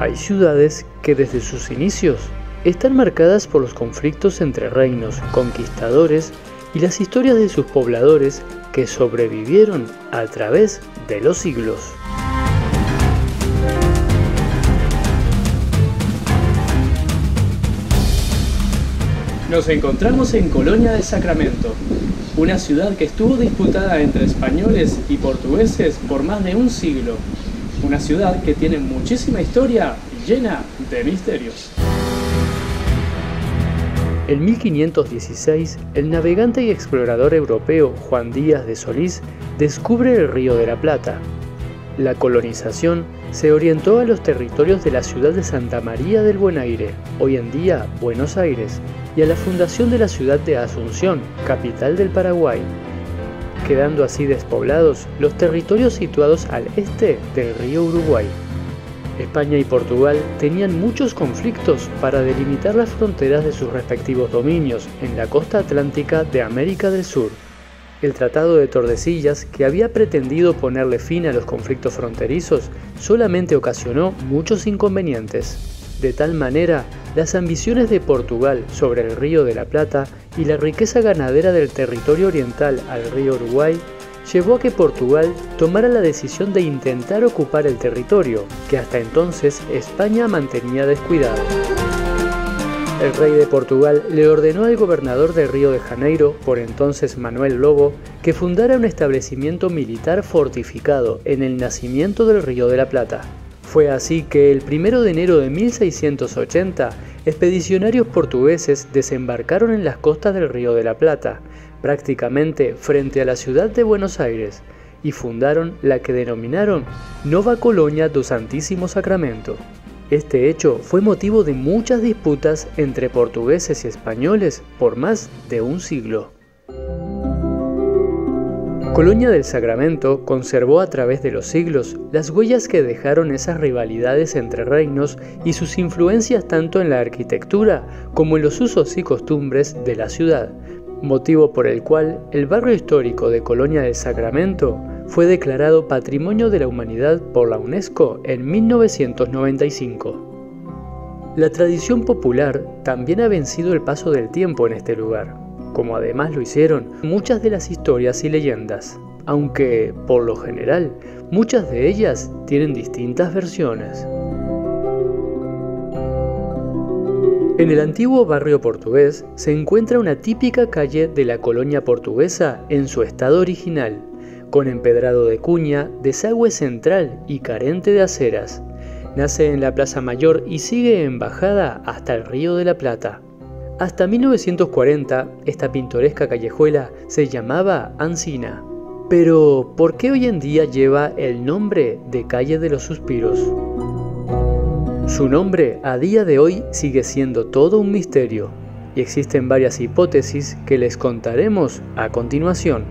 Hay ciudades que desde sus inicios están marcadas por los conflictos entre reinos, conquistadores y las historias de sus pobladores que sobrevivieron a través de los siglos. Nos encontramos en Colonia del Sacramento, una ciudad que estuvo disputada entre españoles y portugueses por más de un siglo. Una ciudad que tiene muchísima historia llena de misterios. En 1516, el navegante y explorador europeo Juan Díaz de Solís descubre el Río de la Plata. La colonización se orientó a los territorios de la ciudad de Santa María del Buen Aire, hoy en día Buenos Aires, y a la fundación de la ciudad de Asunción, capital del Paraguay, quedando así despoblados los territorios situados al este del río Uruguay. España y Portugal tenían muchos conflictos para delimitar las fronteras de sus respectivos dominios en la costa atlántica de América del Sur. El Tratado de Tordesillas, que había pretendido ponerle fin a los conflictos fronterizos, solamente ocasionó muchos inconvenientes. De tal manera, las ambiciones de Portugal sobre el río de la Plata y la riqueza ganadera del territorio oriental al río Uruguay llevó a que Portugal tomara la decisión de intentar ocupar el territorio, que hasta entonces España mantenía descuidado. El rey de Portugal le ordenó al gobernador de Río de Janeiro, por entonces Manuel Lobo, que fundara un establecimiento militar fortificado en el nacimiento del Río de la Plata. Fue así que el 1 de enero de 1680, expedicionarios portugueses desembarcaron en las costas del Río de la Plata, prácticamente frente a la ciudad de Buenos Aires, y fundaron la que denominaron Nova Colonia do Santísimo Sacramento. Este hecho fue motivo de muchas disputas entre portugueses y españoles por más de un siglo. Colonia del Sacramento conservó a través de los siglos las huellas que dejaron esas rivalidades entre reinos y sus influencias tanto en la arquitectura como en los usos y costumbres de la ciudad, motivo por el cual el barrio histórico de Colonia del Sacramento fue declarado Patrimonio de la Humanidad por la UNESCO en 1995. La tradición popular también ha vencido el paso del tiempo en este lugar como además lo hicieron muchas de las historias y leyendas, aunque, por lo general, muchas de ellas tienen distintas versiones. En el antiguo barrio portugués se encuentra una típica calle de la colonia portuguesa en su estado original, con empedrado de cuña, desagüe central y carente de aceras. Nace en la Plaza Mayor y sigue en bajada hasta el Río de la Plata. Hasta 1940, esta pintoresca callejuela se llamaba Ancina. Pero, ¿por qué hoy en día lleva el nombre de Calle de los Suspiros? Su nombre a día de hoy sigue siendo todo un misterio, y existen varias hipótesis que les contaremos a continuación.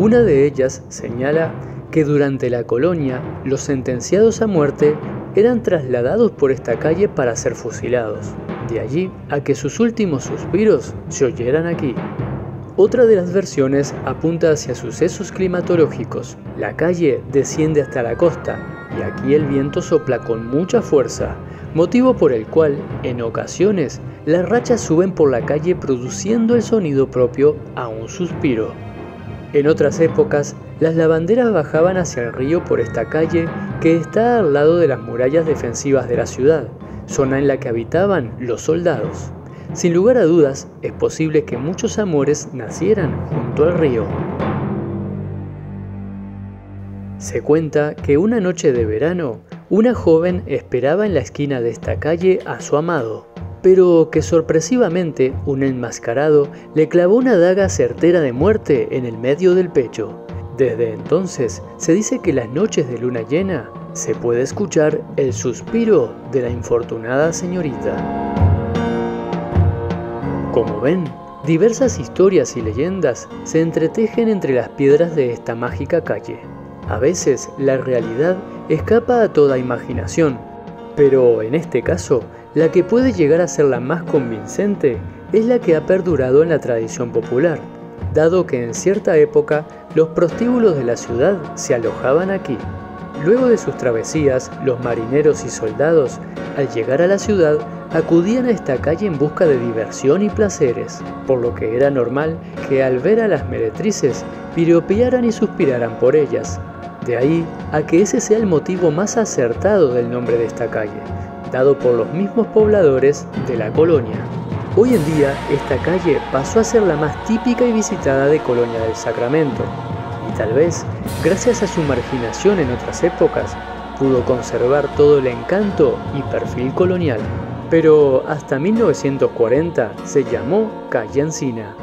Una de ellas señala que durante la colonia los sentenciados a muerte eran trasladados por esta calle para ser fusilados de allí a que sus últimos suspiros se oyeran aquí. Otra de las versiones apunta hacia sucesos climatológicos. La calle desciende hasta la costa y aquí el viento sopla con mucha fuerza, motivo por el cual, en ocasiones, las rachas suben por la calle produciendo el sonido propio a un suspiro. En otras épocas, las lavanderas bajaban hacia el río por esta calle que está al lado de las murallas defensivas de la ciudad, zona en la que habitaban los soldados. Sin lugar a dudas, es posible que muchos amores nacieran junto al río. Se cuenta que una noche de verano, una joven esperaba en la esquina de esta calle a su amado, pero que sorpresivamente un enmascarado le clavó una daga certera de muerte en el medio del pecho. Desde entonces se dice que las noches de luna llena se puede escuchar el suspiro de la infortunada señorita. Como ven, diversas historias y leyendas se entretejen entre las piedras de esta mágica calle. A veces la realidad escapa a toda imaginación, pero en este caso, la que puede llegar a ser la más convincente es la que ha perdurado en la tradición popular, dado que en cierta época los prostíbulos de la ciudad se alojaban aquí. Luego de sus travesías, los marineros y soldados, al llegar a la ciudad, acudían a esta calle en busca de diversión y placeres, por lo que era normal que al ver a las meretrices piropearan y suspiraran por ellas. De ahí a que ese sea el motivo más acertado del nombre de esta calle, dado por los mismos pobladores de la colonia. Hoy en día esta calle pasó a ser la más típica y visitada de Colonia del Sacramento, tal vez, gracias a su marginación en otras épocas, pudo conservar todo el encanto y perfil colonial. Pero hasta 1940 se llamó Calle Encina.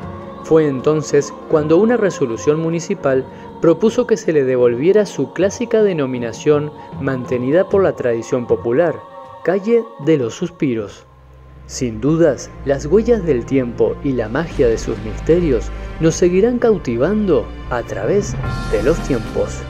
Fue entonces cuando una resolución municipal propuso que se le devolviera su clásica denominación mantenida por la tradición popular, Calle de los Suspiros. Sin dudas, las huellas del tiempo y la magia de sus misterios nos seguirán cautivando a través de los tiempos.